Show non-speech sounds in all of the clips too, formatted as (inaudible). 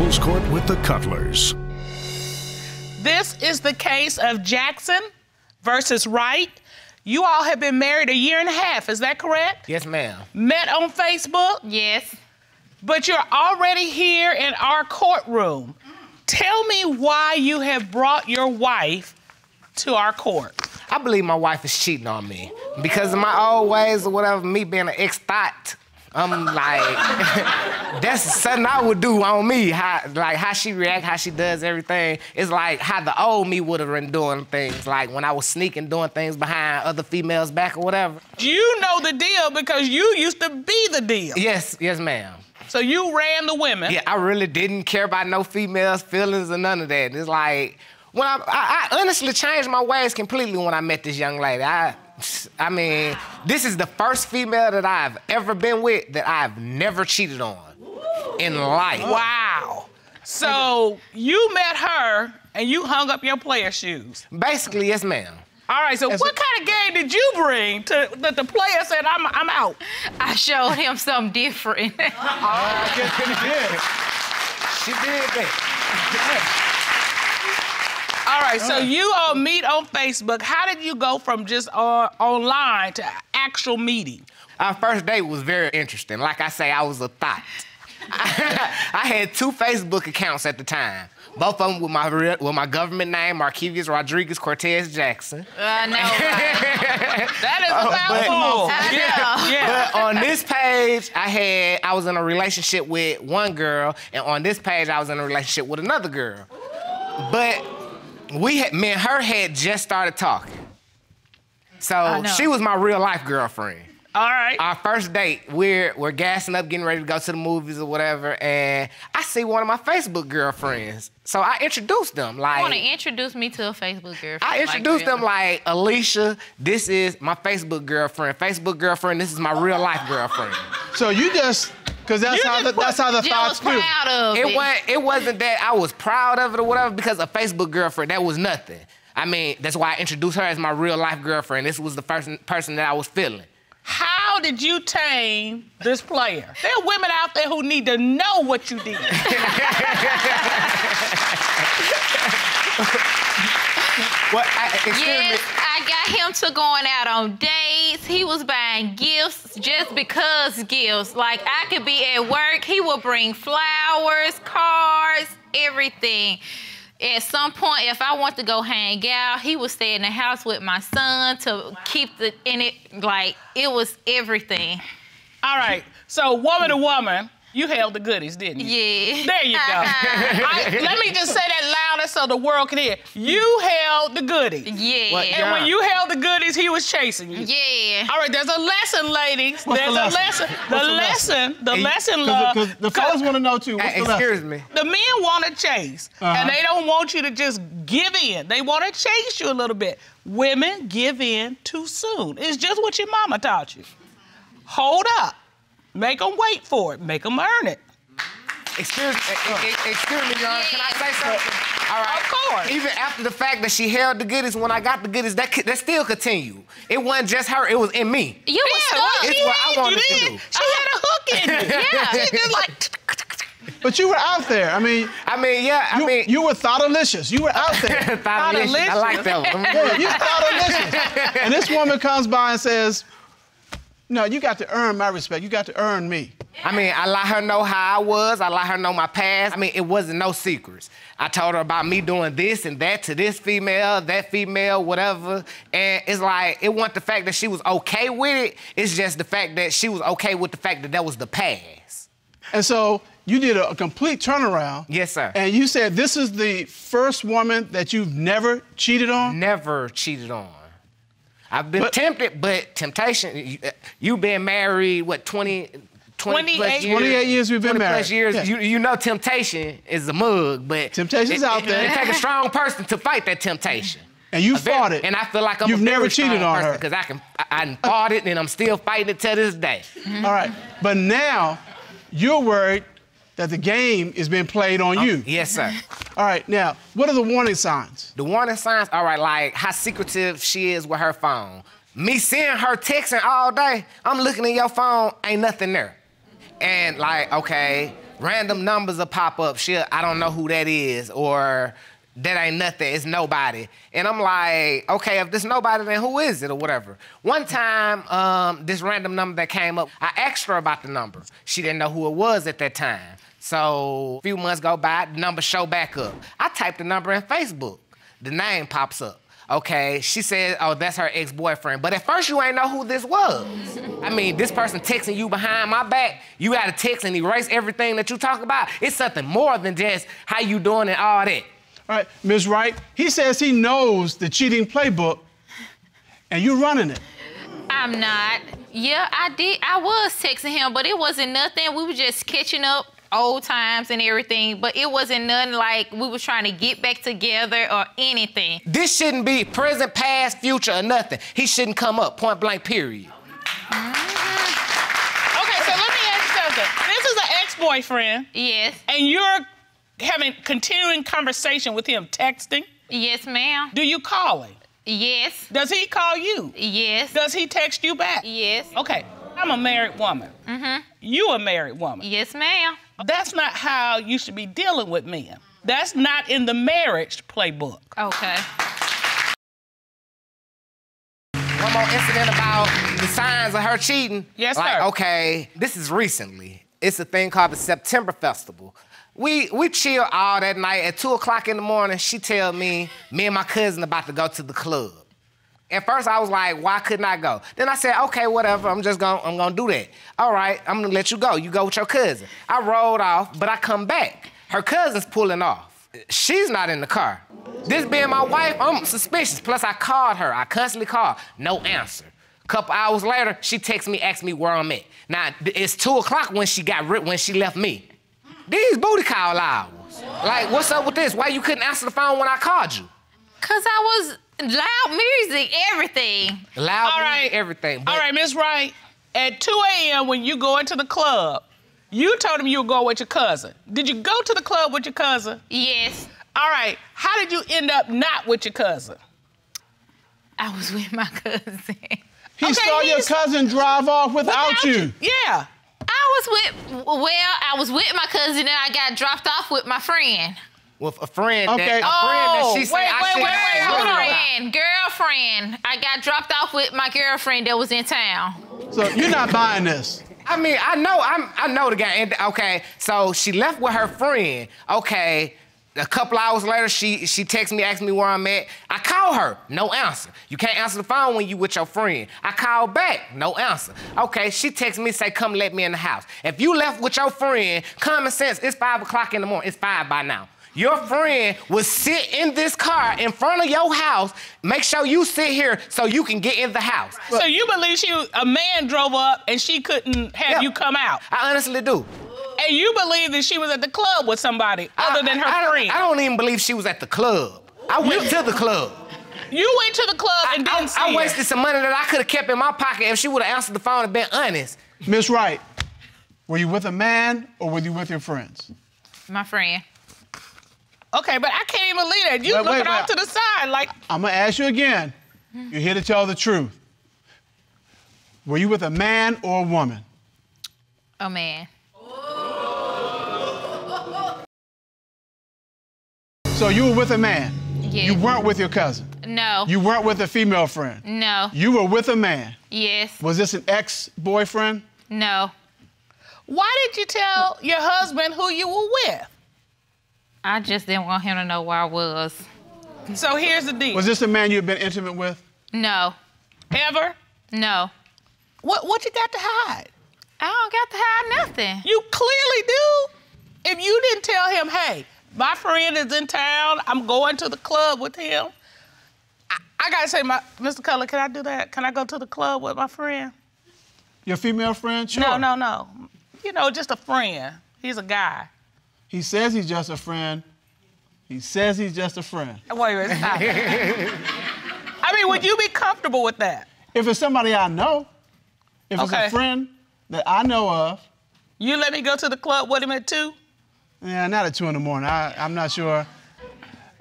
Couples Court with the Cutlers. This is the case of Jackson versus Wright. You all have been married a year and a half, is that correct? Yes, ma'am. Met on Facebook, Yes. but you're already here in our courtroom. Tell me why you have brought your wife to our court. I believe my wife is cheating on me because of my old ways or whatever. Me being an ex thought, I'm like, (laughs) that's something I would do on me. How like how she react, how she does everything. It's like how the old me would have been doing things. Like when I was sneaking, doing things behind other females' back or whatever. You know the deal because you used to be the deal. Yes, yes, ma'am. So you ran the women. Yeah, I really didn't care about no females' feelings or none of that. It's like when I, I, I honestly changed my ways completely when I met this young lady. I, I mean, this is the first female that I've ever been with that I've never cheated on in life. Wow. So you met her and you hung up your player shoes. Basically, yes, ma'am. All right, so what kind of game did you bring to that the player said I'm I'm out? I showed him something different. (laughs) Oh, I guess she did. She did that. (laughs) All right, so you all meet on Facebook. How did you go from just uh, online to actual meeting? Our first date was very interesting. Like I say, I was a thought. (laughs) I had two Facebook accounts at the time. Both of them with my real, with my government name, Marquivus Rodriguez Cortez Jackson. I know. right? (laughs) That is a but- mouthful. I Yeah, yeah. But on this page, I had I was in a relationship with one girl, and on this page, I was in a relationship with another girl. But we had me and her had just started talking. So she was my real life girlfriend. All right. Our first date, we're we're gassing up, getting ready to go to the movies or whatever, and I see one of my Facebook girlfriends. So I introduced them. Like you want to introduce me to a Facebook girlfriend. I introduced them like Alicia. This is my Facebook girlfriend. Facebook girlfriend. This is my real life girlfriend. So you just, because that's You how the, just that's how the thoughts feel. proud of it. It wasn't. It wasn't that I was proud of it or whatever because a Facebook girlfriend. That was nothing. I mean, that's why I introduced her as my real life girlfriend. This was the first person that I was feeling. How did you tame this player? There are women out there who need to know what you did. (laughs) What? I, Yes, me. I got him to going out on dates. He was buying gifts just because gifts. Like I could be at work, he will bring flowers, cards, everything. At some point, if I want to go hang out, he would stay in the house with my son to keep the in it. Like it was everything. All right. So woman to woman, you held the goodies, didn't you? Yeah. There you go. (laughs) I, let me just say that louder so the world can hear. You held the goodies. Yeah. What, And when you held the goodies, he was chasing you. Yeah. All right, there's a lesson, ladies. What's there's the a lesson? lesson. What's The the lesson, the Hey, lesson, love. Because the fellas want to know too. What's Hey, the lesson? excuse me. the men want to chase, Uh-huh. and they don't want you to just give in. They want to chase you a little bit. Women give in too soon. It's just what your mama taught you. Hold up. Make them wait for it. Make them earn it. Excuse me. Excuse me, Your Honor. Can I say something? All right. Of course. Even after the fact that she held the goodies, when I got the goodies, that that still continued. It wasn't just her. It was in me. You was Yeah, well, stuck. It's what I wanted to do. She had a hook in you. Yeah. (laughs) She just like. But you were out there. I mean, I mean, yeah. I you, mean, you were thoughtolicious. You were out there. (laughs) Thoughtalicious. I like that one. yeah, you thoughtolicious. (laughs) and this woman comes by and says, "No, you got to earn my respect. You got to earn me." I mean, I let her know how I was. I let her know my past. I mean, it wasn't no secrets. I told her about me doing this and that to this female, that female, whatever. And it's like, it wasn't the fact that she was okay with it. It's just the fact that she was okay with the fact that that was the past. And so you did a, a complete turnaround. Yes, sir. And you said this is the first woman that you've never cheated on. Never cheated on. I've been But- tempted, but temptation, you, uh, you been married, what, 20, 20 plus 28 years? 28 years we've been 20 married. plus years. Yeah. You, you know temptation is a mug, but... Temptation's it- out there. It take a strong person to fight that temptation. And you A very- fought it. And I feel like I'm You've a very never cheated on her. Because I can, I, I fought it and I'm still fighting it to this day. Mm-hmm. All right. But now you're worried that the game is being played on oh, you. Yes, sir. All right. Now, what are the warning signs? The warning signs, all right, like how secretive she is with her phone. Me seeing her texting all day, I'm looking at your phone, ain't nothing there. And like, okay, random numbers will pop up. She'll, I don't know who that is, or that ain't nothing, it's nobody. And I'm like, okay, if this nobody, then who is it or whatever. One time, um, this random number that came up, I asked her about the number. She didn't know who it was at that time. So a few months go by, the number show back up. I type the number in Facebook. The name pops up. Okay, she said, oh, that's her ex-boyfriend. But at first you ain't know who this was. I mean, this person texting you behind my back, you gotta text and erase everything that you talk about. It's something more than just how you doing and all that. All right, Ms. Wright, he says he knows the cheating playbook and you're running it. I'm not. Yeah, I did. I was texting him, but it wasn't nothing. We were just catching up old times and everything, but it wasn't nothing like we was trying to get back together or anything. This shouldn't be present, past, future, or nothing. He shouldn't come up, point blank, period. Okay, so let me ask you something. This is an ex-boyfriend, Yes. and you're having continuing conversation with him, texting. Yes, ma'am. Do you call him? Yes. Does he call you? Yes. Does he text you back? Yes. Okay, I'm a married woman. Mm-hmm. You a married woman. Yes, ma'am. That's not how you should be dealing with men. That's not in the marriage playbook. Okay. One more incident about the signs of her cheating. Yes, like, sir. Okay, this is recently. It's a thing called the September Festival. We we chill all that night. At two o'clock in the morning, she tell me me and my cousin about to go to the club. At first, I was like, why couldn't I go? Then I said, okay, whatever. I'm just gonna I'm gonna do that. All right, I'm gonna let you go. You go with your cousin. I rolled off, but I come back. Her cousin's pulling off. She's not in the car. This being my wife, I'm suspicious. Plus, I called her. I constantly call. No answer. Couple hours later, she texts me, asks me where I'm at. Now it's two o'clock when she got when she left me. These booty call hours. Like, what's up with this? Why you couldn't answer the phone when I called you? Cause I was loud music, everything. Loud, All right. music, everything. But All right, Miss Wright. At 2 a.m. when you go into the club, you told him you were going with your cousin. Did you go to the club with your cousin? Yes. All right. How did you end up not with your cousin? I was with my cousin. He Okay, saw your cousin drive off without, Without you. Yeah. I was with, well, I was with my cousin and I got dropped off with my friend. With a friend, Okay. that, a friend that Oh, she said wait, I wait, should wait, wait, hold on. Girlfriend, girlfriend. I got dropped off with my girlfriend that was in town. So you're not buying this. I mean, I know, I'm, I know the guy. And, okay, so she left with her friend. Okay, a couple hours later, she she texts me, asks me where I'm at. I call her, no answer. You can't answer the phone when you with your friend. I call back, no answer. Okay, she texts me, say, come let me in the house. If you left with your friend, common sense, it's five o'clock in the morning. It's five by now. Your friend would sit in this car in front of your house. Make sure you sit here so you can get in the house. So you believe she a man drove up and she couldn't have Yeah. you come out. I honestly do. And you believe that she was at the club with somebody other than her I, I don't- friend. I don't even believe she was at the club. I went to the club. you went to the club and I, didn't see I her. wasted some money that I could have kept in my pocket if she would have answered the phone and been honest. Miss Wright, were you with a man or were you with your friends? My friend. Okay, but I can't even believe that. You Wait, wait, looking off wait. to the side like I'm gonna ask you again. You're here to tell the truth. Were you with a man or a woman? Oh man. So you were with a man. Yes. You weren't with your cousin. No. You weren't with a female friend. no. You were with a man. yes. Was this an ex-boyfriend? No. Why did you tell your husband who you were with? I just didn't want him to know where I was. So here's the deal. Was this a man you had been intimate with? No. Ever? No. What what you got to hide? I don't got to hide nothing. You clearly do. If you didn't tell him, hey, my friend is in town, I'm going to the club with him. I, I gotta say, my Mr. Cutler, can I do that? Can I go to the club with my friend? Your female friend? Sure. No, no, no. You know, just a friend. He's a guy. He says he's just a friend. He says he's just a friend. Wait a minute. stop. (laughs) I mean, would you be comfortable with that? If it's somebody I know, if it's a friend that I know of, You let me go to the club with him at two? yeah, not at two in the morning. I, I'm not sure.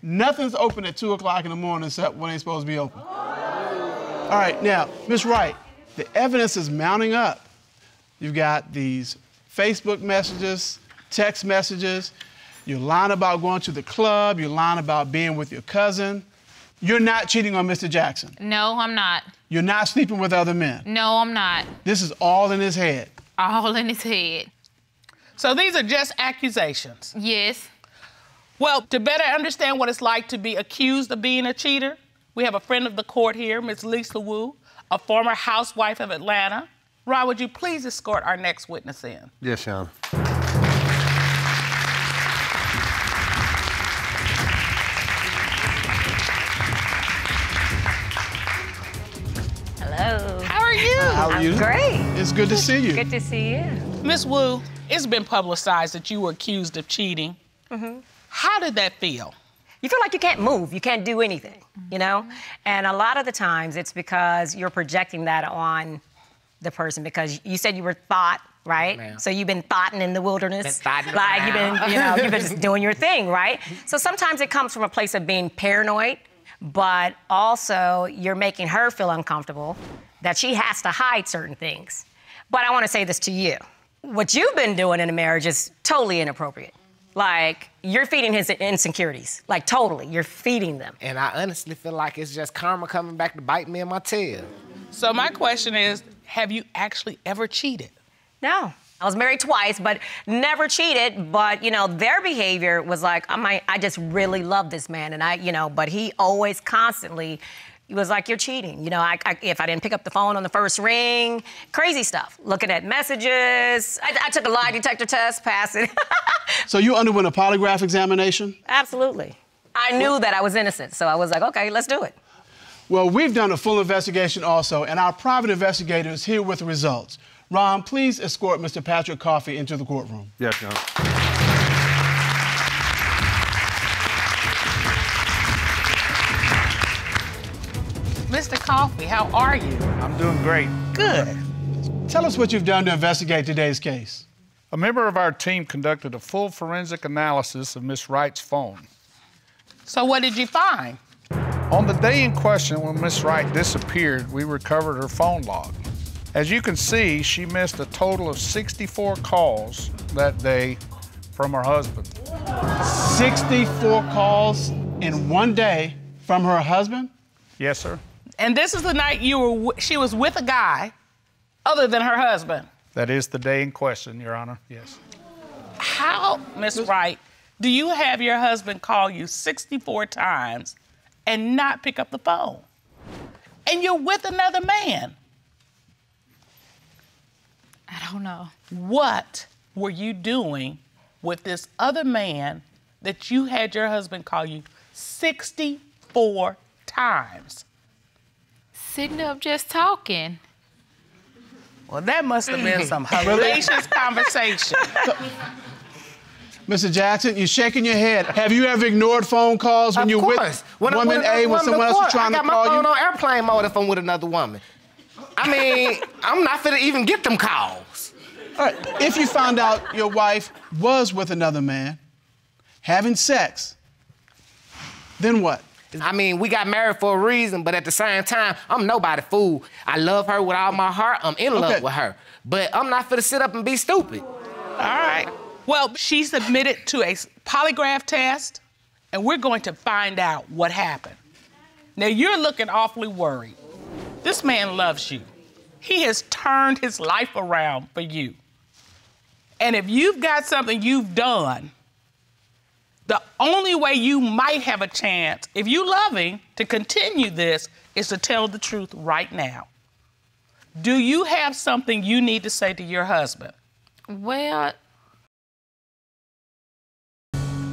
Nothing's open at two o'clock in the morning except when it's supposed to be open. All right, now, Miss Wright, the evidence is mounting up. You've got these Facebook messages text messages. You're lying about going to the club. You're lying about being with your cousin. You're not cheating on Mr. Jackson. No, I'm not. You're not sleeping with other men. No, I'm not. This is all in his head. All in his head. So these are just accusations. Yes. Well, to better understand what it's like to be accused of being a cheater, we have a friend of the court here, Ms. Lisa Wu, a former housewife of Atlanta. Rod, would you please escort our next witness in? Yes, Sean. Hello. You? You? Great. It's good to see you. Good to see you. Miss Wu, it's been publicized that you were accused of cheating. Mhm. How did that feel? You feel like you can't move, you can't do anything, you know? And a lot of the times it's because you're projecting that on the person because you said you were thought, right? Ma'am. So you've been thoughting in the wilderness. Been thoughting like you've been, you know, you've been just doing your thing, right? So sometimes it comes from a place of being paranoid, but also you're making her feel uncomfortable that she has to hide certain things. But I want to say this to you. What you've been doing in a marriage is totally inappropriate. Like, you're feeding his insecurities. Like, totally. You're feeding them. And I honestly feel like it's just karma coming back to bite me in my tail. So my question is, have you actually ever cheated? No. I was married twice, but never cheated. But, you know, their behavior was like, I might, I just really love this man. And I, you know, but he always constantly, he was like, you're cheating. You know, I, I, if I didn't pick up the phone on the first ring, crazy stuff. Looking at messages. I, I took a lie detector test, passed it. (laughs) So you underwent a polygraph examination? Absolutely. I knew that I was innocent. So I was like, okay, let's do it. Well, we've done a full investigation also, and our private investigator is here with the results. Ron, please escort Mr. Patrick Coffey into the courtroom. Yes, Sean. Mr. Coffey, how are you? I'm doing great. Good. Tell us what you've done to investigate today's case. A member of our team conducted a full forensic analysis of Miss Wright's phone. So what did you find? On the day in question when Miss Wright disappeared, we recovered her phone log. As you can see, she missed a total of 64 calls that day from her husband. 64 calls in one day from her husband? Yes, sir. And this is the night you were w- she was with a guy other than her husband. That is the day in question, Your Honor. Yes. How, Miss Wright, do you have your husband call you 64 times and not pick up the phone? And you're with another man. I don't know. What were you doing with this other man that you had your husband call you 64 times? Sitting up just talking. Well, that must have been some (laughs) hellacious conversation. Mr. Jackson, you're shaking your head. Have you ever ignored phone calls when of you're course. with woman another A when woman, someone of else is course. trying I to got call my phone you? on airplane mode if I'm with another woman. I mean, I'm not gonna even get them calls. All right, if you found out your wife was with another man, having sex, then what? I mean, we got married for a reason, but at the same time, I'm nobody fool. I love her with all my heart. I'm in Okay. love with her. But I'm not finna sit up and be stupid. All right. Well, she submitted to a polygraph test, and we're going to find out what happened. Now, you're looking awfully worried. This man loves you. He has turned his life around for you. And if you've got something you've done, the only way you might have a chance, if you love him, to continue this is to tell the truth right now. Do you have something you need to say to your husband? Well,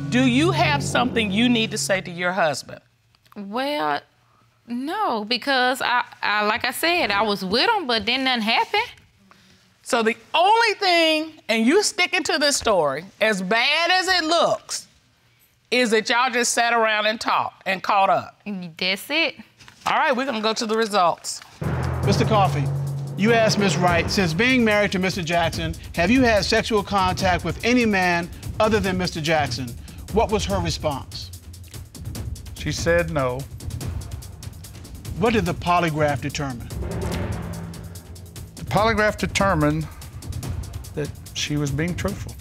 Do you have something you need to say to your husband? well, no, because I, I like I said, I was with him, but then nothing happened. So the only thing, and you sticking to this story, as bad as it looks, is that y'all just sat around and talked and caught up. That's it. All right, we're gonna go to the results. Mr. Coffey, you asked Ms. Wright, since being married to Mr. Jackson, have you had sexual contact with any man other than Mr. Jackson? What was her response? She said no. What did the polygraph determine? The polygraph determined that she was being truthful.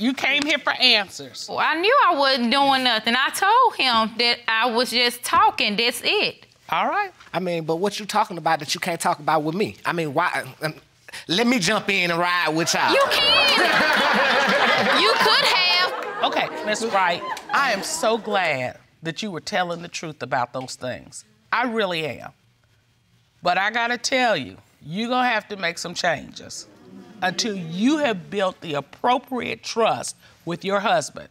You came here for answers. Well, I knew I wasn't doing nothing. I told him that I was just talking. That's it. All right. I mean, but what you talking about that you can't talk about with me? I mean, why? Um, let me jump in and ride with y'all. You can. you could have. Okay, Miss Wright, I am so glad that you were telling the truth about those things. I really am. But I gotta tell you, you're gonna have to make some changes until you have built the appropriate trust with your husband.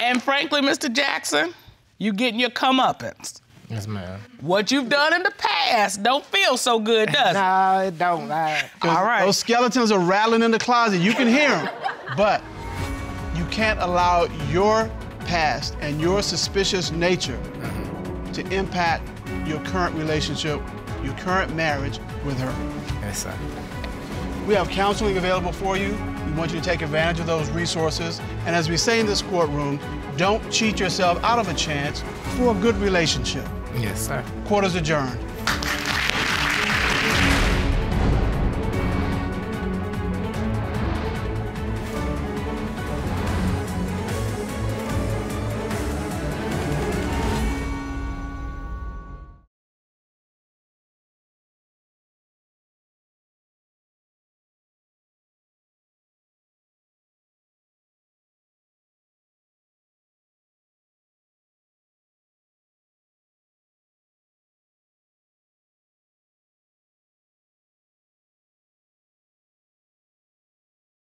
And frankly, Mr. Jackson, you're getting your comeuppance. Yes, ma'am. What you've done in the past don't feel so good, (laughs) does it? No, it don't. I, All right. Those skeletons are rattling in the closet. You can hear them. but you can't allow your past and your suspicious nature to impact your current relationship, your current marriage with her. yes, sir. We have counseling available for you. We want you to take advantage of those resources. And as we say in this courtroom, don't cheat yourself out of a chance for a good relationship. Yes, sir. Court is adjourned.